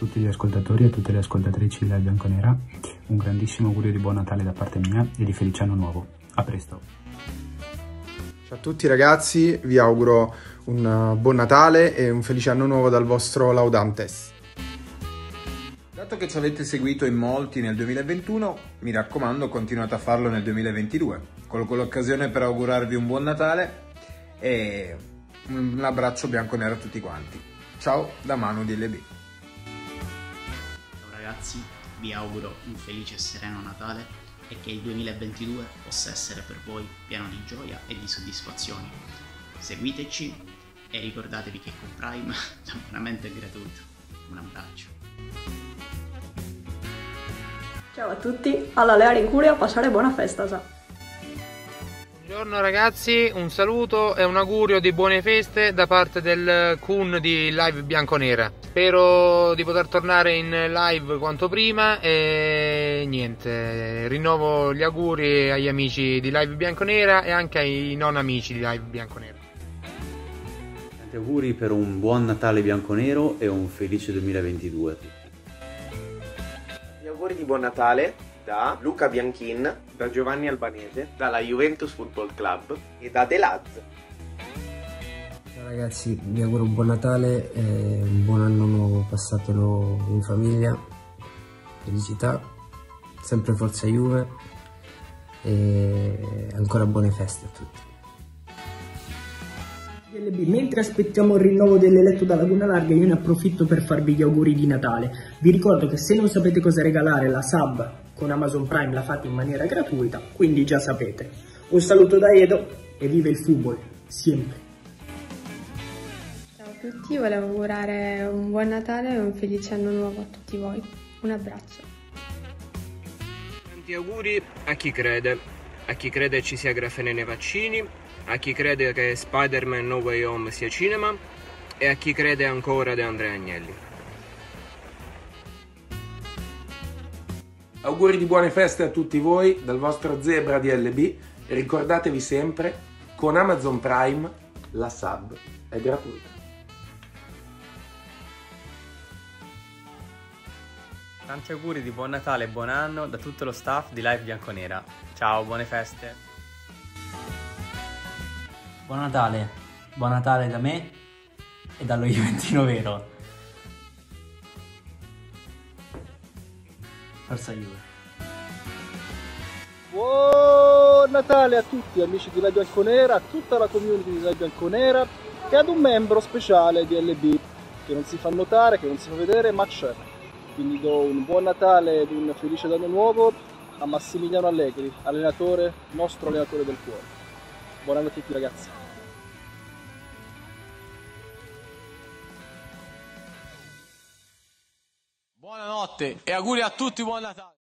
tutti gli ascoltatori e a tutte le ascoltatrici della Bianconera un grandissimo augurio di buon Natale da parte mia e di felice anno nuovo. A presto! Ciao a tutti ragazzi, vi auguro un buon Natale e un felice anno nuovo dal vostro Laudantes. Dato che ci avete seguito in molti nel 2021, mi raccomando continuate a farlo nel 2022. Colgo l'occasione per augurarvi un buon Natale e un abbraccio bianco-nero a tutti quanti. Ciao da Manu di LB. Ragazzi, vi auguro un felice e sereno Natale e che il 2022 possa essere per voi pieno di gioia e di soddisfazioni. Seguiteci e ricordatevi che con Prime l'abbonamento è gratuito. Un abbraccio. Ciao a tutti, alla Lea Rincuria, passare buona festa, sa. Buongiorno ragazzi, un saluto e un augurio di buone feste da parte del Kun di Live Bianconera. Spero di poter tornare in live quanto prima e niente, rinnovo gli auguri agli amici di Live Bianconera e anche ai non amici di Live Bianconera. Tanti auguri per un buon Natale bianconero e un felice 2022 Gli auguri di buon Natale da Luca Bianchin, da Giovanni Albanese, dalla Juventus Football Club e da The Laz. Ciao ragazzi, vi auguro un buon Natale e un buon anno nuovo passatelo in famiglia, felicità, sempre forza Juve e ancora buone feste a tutti. Mentre aspettiamo il rinnovo dell'eletto da Laguna Larga io ne approfitto per farvi gli auguri di Natale. Vi ricordo che se non sapete cosa regalare la sub con Amazon Prime la fate in maniera gratuita, quindi già sapete. Un saluto da Edo e vive il football, sempre. Tutti, volevo augurare un buon Natale e un felice anno nuovo a tutti voi. Un abbraccio. Tanti auguri a chi crede, a chi crede ci sia grafene nei vaccini, a chi crede che Spider-Man No Way Home sia cinema e a chi crede ancora De Andrea Agnelli. Auguri di buone feste a tutti voi dal vostro Zebra di LB e ricordatevi sempre, con Amazon Prime la sub è gratuita. Tanti auguri di buon Natale e buon anno da tutto lo staff di Live Bianconera. Ciao, buone feste! Buon Natale, buon Natale da me e dallo Juventino Vero. Forza Juve. Buon Natale a tutti amici di La Bianconera, a tutta la community di La Bianconera e ad un membro speciale di LB che non si fa notare, che non si fa vedere, ma c'è. Quindi do un buon Natale ed un felice anno nuovo a Massimiliano Allegri, allenatore, nostro allenatore del cuore. Buon anno a tutti ragazzi. Buonanotte e auguri a tutti buon Natale!